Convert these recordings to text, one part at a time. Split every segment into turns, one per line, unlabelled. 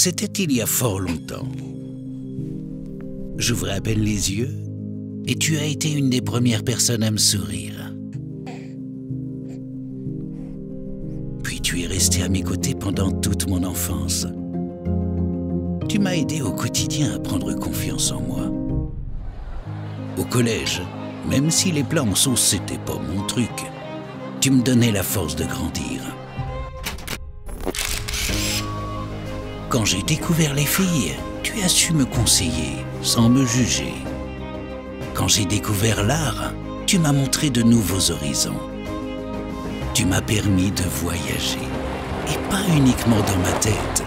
C'était il y a fort longtemps. J'ouvrais à peine les yeux et tu as été une des premières personnes à me sourire. Puis tu es resté à mes côtés pendant toute mon enfance. Tu m'as aidé au quotidien à prendre confiance en moi. Au collège, même si les plans en sauce c'était pas mon truc, tu me donnais la force de grandir. Quand j'ai découvert les filles, tu as su me conseiller sans me juger. Quand j'ai découvert l'art, tu m'as montré de nouveaux horizons. Tu m'as permis de voyager, et pas uniquement dans ma tête.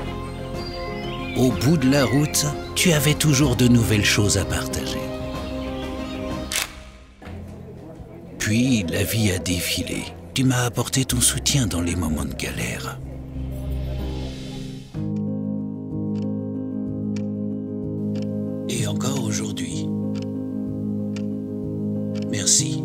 Au bout de la route, tu avais toujours de nouvelles choses à partager. Puis la vie a défilé. Tu m'as apporté ton soutien dans les moments de galère. et encore aujourd'hui. Merci.